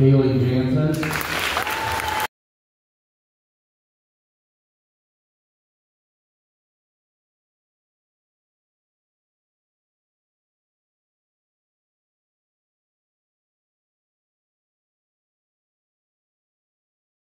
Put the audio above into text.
Bailey Jansen.